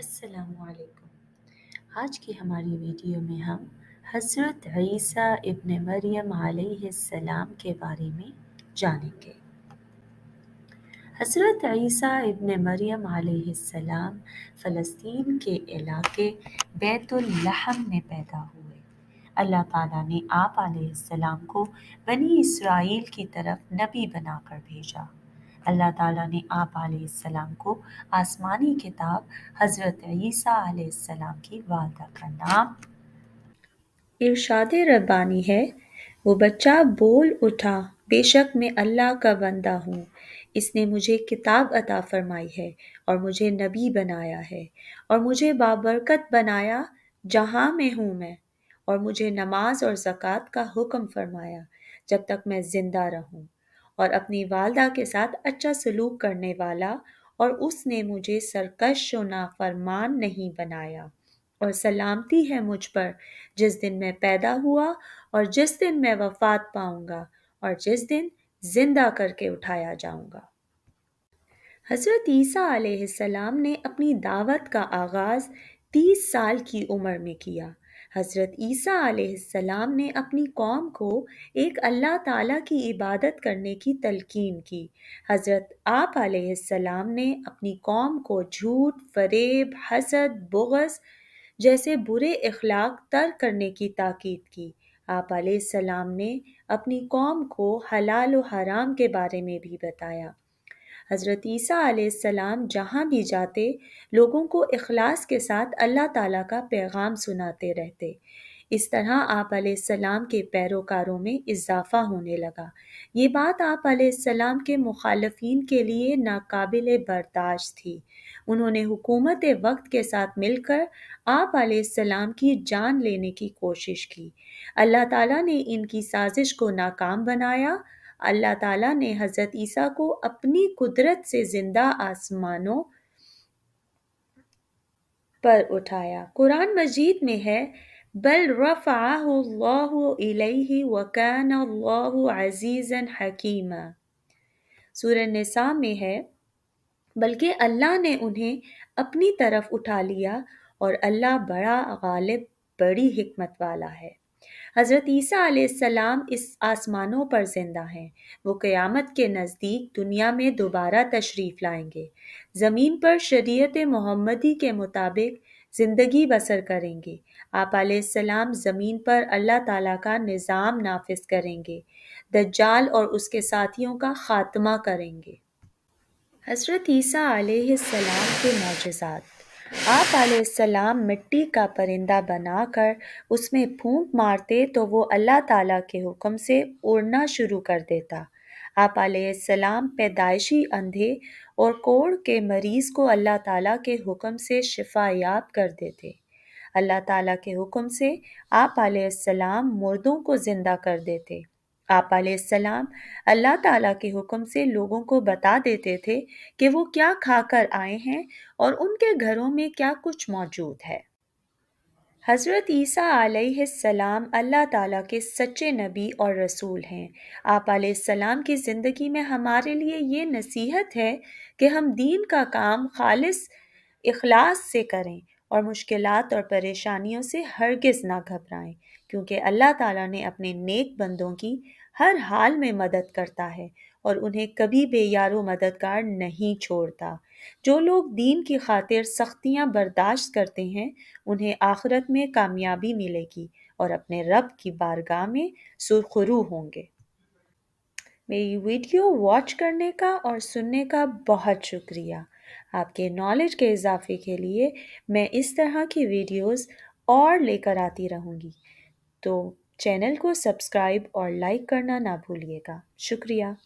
असलकुम आज की हमारी वीडियो में हम हज़रत ईसा इब्न मरियम सलाम के बारे में जानेंगे। हज़रत ईसा इब्न मरियम सलाम फ़लस्तीन के इलाके बैतुल्लहम में पैदा हुए। अल्लाह ताला ने आप सलाम को बनी इसराइल की तरफ़ नबी बनाकर भेजा। अल्लाह ताला ने आप सलाम को आसमानी किताब हज़रत ईसा सलाम की वालदा का नाम इरशाद रब्बानी है। वो बच्चा बोल उठा, बेशक मैं अल्लाह का बंदा हूँ। इसने मुझे किताब अता फरमाई है और मुझे नबी बनाया है और मुझे बाबरकत बनाया जहाँ में हूँ मैं और मुझे नमाज़ और ज़क़़त का हुक्म फरमाया जब तक मैं ज़िंदा रहूँ। और अपनी वालदा के साथ अच्छा सलूक करने वाला और उसने मुझे सरकश व नाफरमान नहीं बनाया। और सलामती है मुझ पर, जिस दिन मैं पैदा हुआ और जिस दिन मैं वफात पाऊँगा और जिस दिन ज़िंदा करके उठाया जाऊँगा। हज़रत ईसा सलाम ने अपनी दावत का आगाज़ तीस साल की उम्र में किया। हज़रत ईसा सलाम ने अपनी कौम को एक अल्लाह ताला की इबादत करने की तलकीन की। हज़रत आप सलाम ने अपनी कौम को झूठ, फरेब, हसद, बुगस जैसे बुरे अखलाक तर करने की ताकीद की। आप सलाम ने अपनी कौम को हलाल व हराम के बारे में भी बताया। हज़रत ईसा जहाँ भी जाते, लोगों को अखलास के साथ अल्लाह ताला का पैगाम सुनाते रहते। इस तरह आप सलाम के पैरोकारों में इजाफ़ा होने लगा। ये बात आप सलाम के मुखालफी के लिए नाकबिल बर्दाश्त थी। उन्होंने हुकूमत वक्त के साथ मिलकर आप सलाम की जान लेने की कोशिश की। अल्लाह ताला ने इनकी साजिश को नाकाम बनाया अल्लाह ताला ने हज़रत ईसा को अपनी कुदरत से ज़िंदा आसमानों पर उठाया। कुरान मजीद में है, बल रफ़ाही वकान हकीमा। सूर निसा में है, बल्कि अल्लाह ने उन्हें अपनी तरफ़ उठा लिया और अल्लाह बड़ा गालिब, बड़ी हमत वाला है। हज़रत ईसा सलाम इस आसमानों पर ज़िंदा हैं। वो क़यामत के नज़दीक दुनिया में दोबारा तशरीफ़ लाएँगे। ज़मीन पर शरीयत मोहम्मदी के मुताबिक ज़िंदगी बसर करेंगे। आप सलाम ज़मीन पर अल्लाह ताला का निज़ाम नाफिज करेंगे। दज्जाल और उसके साथियों का ख़ात्मा करेंगे। हज़रत ईसा सलाम के मौजात आप मिट्टी का परिंदा बनाकर उसमें फूंक मारते तो वो अल्लाह ताला के हुक्म से उड़ना शुरू कर देता। आप पैदाइशी अंधे और कोड़ के मरीज़ को अल्लाह ताला के हुक्म से शिफा याब कर देते। अल्लाह ताला के हुक्म से आप मुर्दों को ज़िंदा कर देते। आप सलाम अल्लाह ताला के हुक्म से लोगों को बता देते थे कि वो क्या खाकर आए हैं और उनके घरों में क्या कुछ मौजूद है। हज़रत ईसा सलाम अल्लाह ताला के सच्चे नबी और रसूल हैं। आप सलाम की ज़िंदगी में हमारे लिए ये नसीहत है कि हम दीन का काम खालिस इखलास से करें और मुश्किलात और परेशानियों से हरगिज़ ना घबराएँ। क्योंकि अल्लाह ताला ने अपने नेक बंदों की हर हाल में मदद करता है और उन्हें कभी बेयारो मददगार नहीं छोड़ता। जो लोग दीन की खातिर सख्तियाँ बर्दाश्त करते हैं, उन्हें आखिरत में कामयाबी मिलेगी और अपने रब की बारगाह में सुरखरू होंगे। मेरी वीडियो वॉच करने का और सुनने का बहुत शुक्रिया। आपके नॉलेज के इजाफे के लिए मैं इस तरह की वीडियोस और लेकर आती रहूँगी। तो चैनल को सब्सक्राइब और लाइक करना ना भूलिएगा। शुक्रिया।